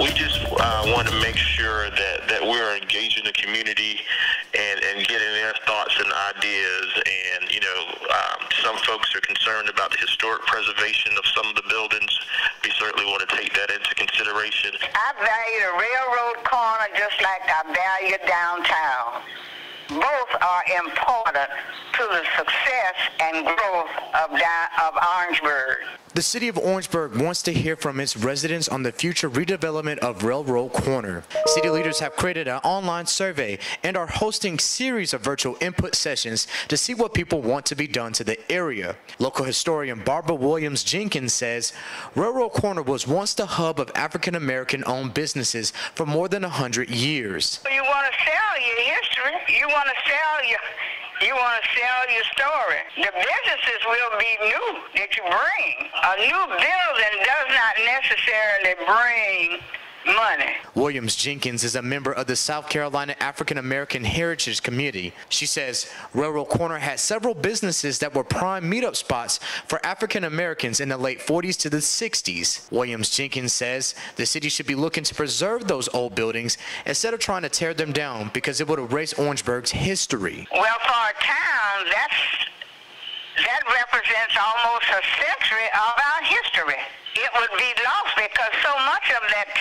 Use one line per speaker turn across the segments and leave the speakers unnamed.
We just uh, want to make sure that, that we're engaging the community and, and getting their thoughts and ideas. And, you know, um, some folks are concerned about the historic preservation of some of the buildings. We certainly want to take that into consideration.
I value the railroad corner just like I value downtown. Both are important to the success and growth of, of Orangeburg.
The city of Orangeburg wants to hear from its residents on the future redevelopment of Railroad Corner. City leaders have created an online survey and are hosting series of virtual input sessions to see what people want to be done to the area. Local historian Barbara Williams Jenkins says Railroad Corner was once the hub of African American owned businesses for more than 100 years.
You want to sell your history, you want to sell your you want to sell your story. The businesses will be new that you bring. A new building does not necessarily bring money.
Williams Jenkins is a member of the South Carolina African American Heritage Committee. She says Railroad Corner had several businesses that were prime meetup spots for African Americans in the late 40s to the 60s. Williams Jenkins says the city should be looking to preserve those old buildings instead of trying to tear them down because it would erase Orangeburg's history.
Well, for a town, that's that represents almost a century of our history it would be lost because so much of that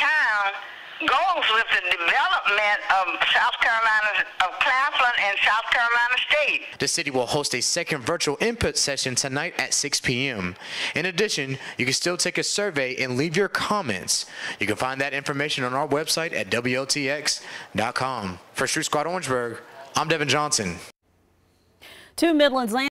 goes with the development of South Carolina, of Claflin and South Carolina State.
The city will host a second virtual input session tonight at 6 p.m. In addition, you can still take a survey and leave your comments. You can find that information on our website at WLTX.com. For Street Squad Orangeburg, I'm Devin Johnson.
Two Midlands land